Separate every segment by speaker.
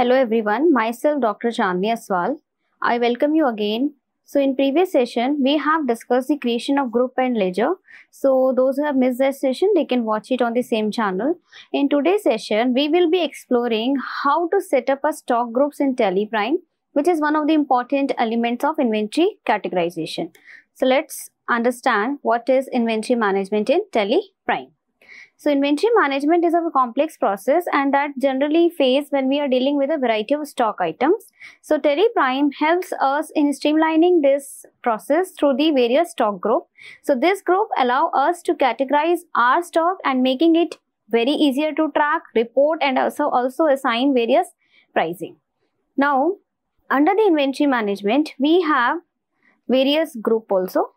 Speaker 1: Hello everyone, myself Dr. Chandni Aswal. I welcome you again. So in previous session, we have discussed the creation of group and ledger. So those who have missed that session, they can watch it on the same channel. In today's session, we will be exploring how to set up a stock groups in TallyPrime, which is one of the important elements of inventory categorization. So let's understand what is inventory management in TallyPrime. So inventory management is a complex process and that generally face when we are dealing with a variety of stock items. So Tally Prime helps us in streamlining this process through the various stock group. So this group allow us to categorize our stock and making it very easier to track, report and also, also assign various pricing. Now under the inventory management, we have various group also.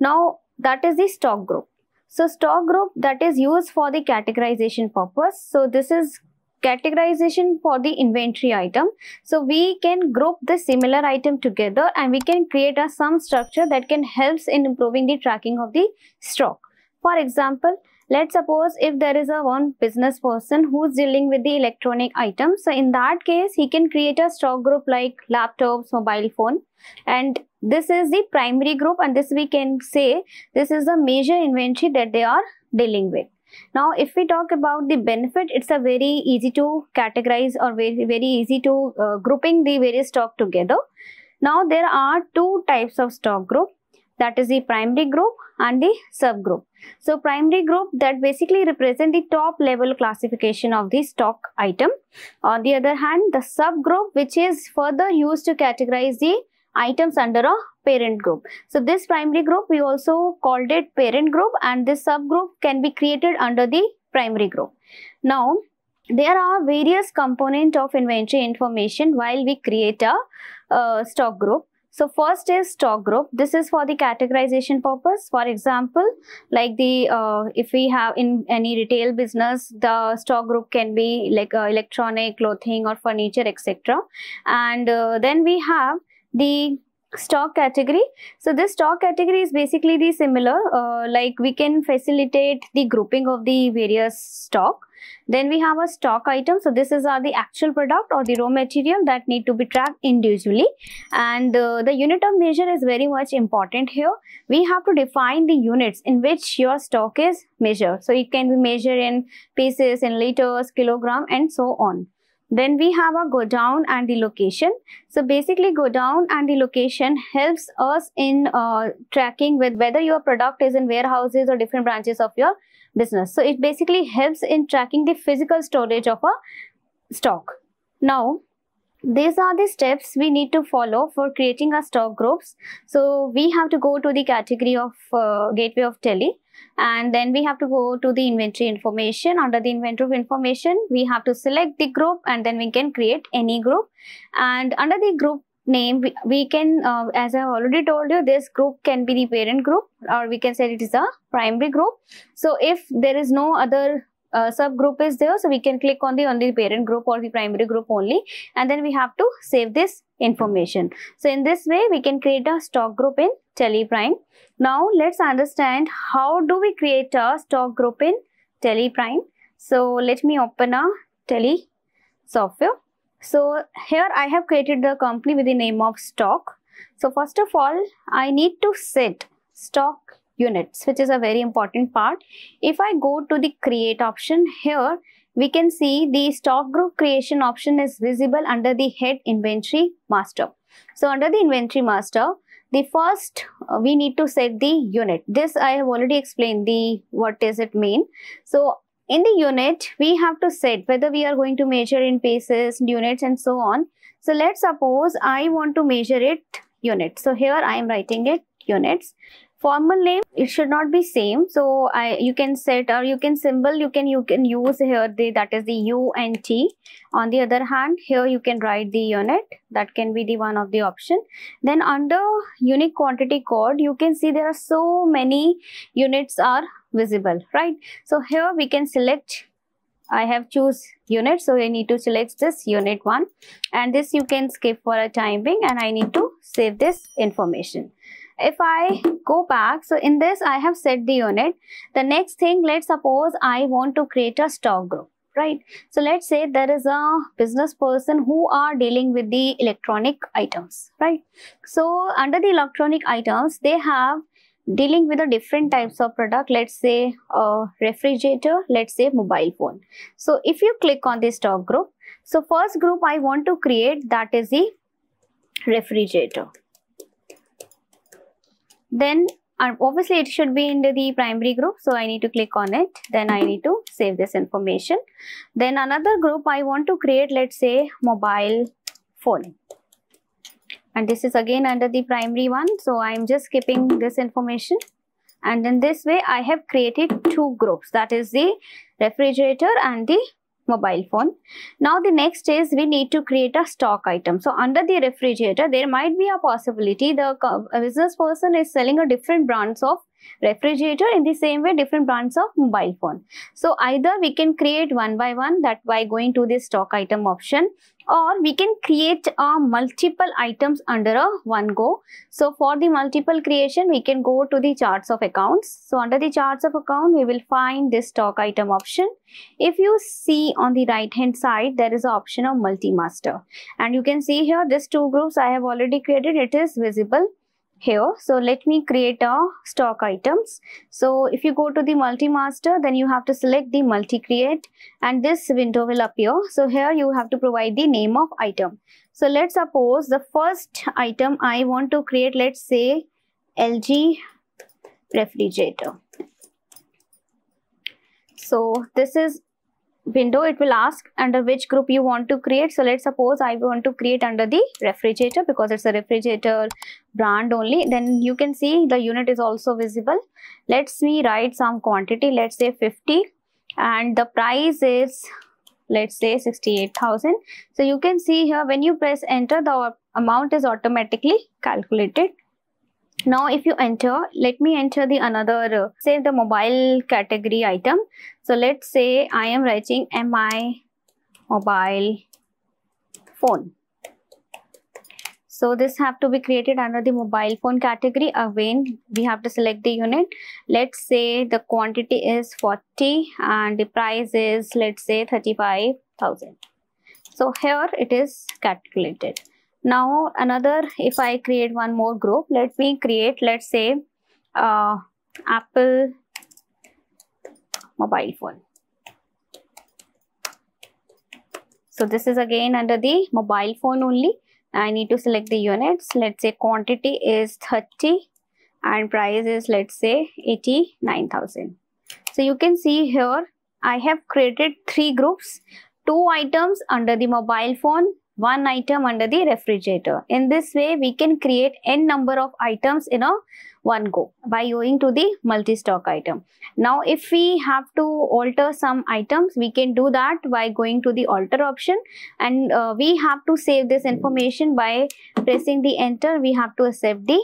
Speaker 1: Now that is the stock group. So stock group that is used for the categorization purpose. So this is categorization for the inventory item. So we can group the similar item together and we can create a some structure that can helps in improving the tracking of the stock. For example, let's suppose if there is a one business person who's dealing with the electronic items. So in that case, he can create a stock group like laptops, mobile phone and this is the primary group and this we can say this is the major inventory that they are dealing with. Now, if we talk about the benefit, it's a very easy to categorize or very, very easy to uh, grouping the various stock together. Now, there are two types of stock group that is the primary group and the subgroup. So, primary group that basically represent the top level classification of the stock item. On the other hand, the subgroup which is further used to categorize the items under a parent group. So this primary group we also called it parent group and this subgroup can be created under the primary group. Now there are various component of inventory information while we create a uh, stock group. So first is stock group. This is for the categorization purpose. For example, like the uh, if we have in any retail business, the stock group can be like uh, electronic, clothing, or furniture, etc. And uh, then we have the stock category so this stock category is basically the similar uh, like we can facilitate the grouping of the various stock then we have a stock item. So this is are the actual product or the raw material that need to be tracked individually. And uh, the unit of measure is very much important here. We have to define the units in which your stock is measured. So it can be measured in pieces in liters kilogram and so on then we have a godown and the location. So basically godown and the location helps us in uh, tracking with whether your product is in warehouses or different branches of your business. So it basically helps in tracking the physical storage of a stock. Now, these are the steps we need to follow for creating our stock groups. So we have to go to the category of uh, gateway of Tally and then we have to go to the inventory information. Under the inventory information we have to select the group and then we can create any group. And under the group name we, we can uh, as i already told you this group can be the parent group or we can say it is a primary group. So if there is no other uh, subgroup is there so we can click on the only parent group or the primary group only and then we have to save this information. So in this way we can create a stock group in TallyPrime. Now let's understand how do we create a stock group in TallyPrime. So let me open a Tally software. So here i have created the company with the name of stock. So first of all i need to set stock units which is a very important part. If i go to the create option here we can see the stock group creation option is visible under the head inventory master. So under the inventory master the first uh, we need to set the unit. This i have already explained the what does it mean. So in the unit we have to set whether we are going to measure in pieces units and so on. So let's suppose i want to measure it units. So here i am writing it units formal name it should not be same. So i you can set or you can symbol you can you can use here the that is the u and t. On the other hand here you can write the unit. That can be the one of the option. Then under unit quantity code you can see there are so many units are visible right? So here we can select I have choose unit. So I need to select this unit one. And this you can skip for a time being and I need to save this information if I go back, so in this I have set the unit. The next thing, let's suppose I want to create a stock group. right? So let's say there is a business person who are dealing with the electronic items, right? So under the electronic items, they have dealing with the different types of product let's say a refrigerator let's say mobile phone so if you click on the stock group so first group i want to create that is the refrigerator then um, obviously it should be into the primary group so i need to click on it. Then i need to save this information. Then another group i want to create let's say mobile phone. And this is again under the primary one so i'm just skipping this information. And in this way i have created two groups. That is the refrigerator and the mobile phone. Now the next is we need to create a stock item. So under the refrigerator, there might be a possibility the uh, business person is selling a different brands of refrigerator in the same way different brands of mobile phone. So either we can create one by one that by going to the stock item option or we can create uh, multiple items under a one go. So for the multiple creation, we can go to the charts of accounts. So under the charts of account, we will find this stock item option. If you see on the right hand side, there is an option of multi-master and you can see here this two groups I have already created. It is visible here. So let me create a stock items. So if you go to the multi-master then you have to select the multi create and this window will appear. So here you have to provide the name of item. So let's suppose the first item i want to create let's say lg refrigerator. So this is window it will ask under which group you want to create. So let's suppose i want to create under the refrigerator because it's a refrigerator brand only. Then you can see the unit is also visible. Let's me write some quantity. Let's say 50 and the price is let's say 68000 so you can see here when you press enter the amount is automatically calculated now if you enter let me enter the another uh, say the mobile category item. So let's say i am writing mi mobile phone? So this have to be created under the mobile phone category. Again we have to select the unit. Let's say the quantity is 40 and the price is let's say 35000 so here it is calculated now another if i create one more group let me create let's say uh, apple mobile phone. So this is again under the mobile phone only. I need to select the units. Let's say quantity is 30 and price is let's say 89000 so you can see here i have created three groups. Two items under the mobile phone one item under the refrigerator. In this way, we can create n number of items in a one go by going to the multi-stock item. Now, if we have to alter some items, we can do that by going to the alter option and uh, we have to save this information by pressing the enter. We have to accept the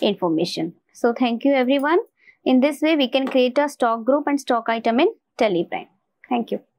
Speaker 1: information. So, thank you everyone. In this way, we can create a stock group and stock item in TallyPrime. Thank you.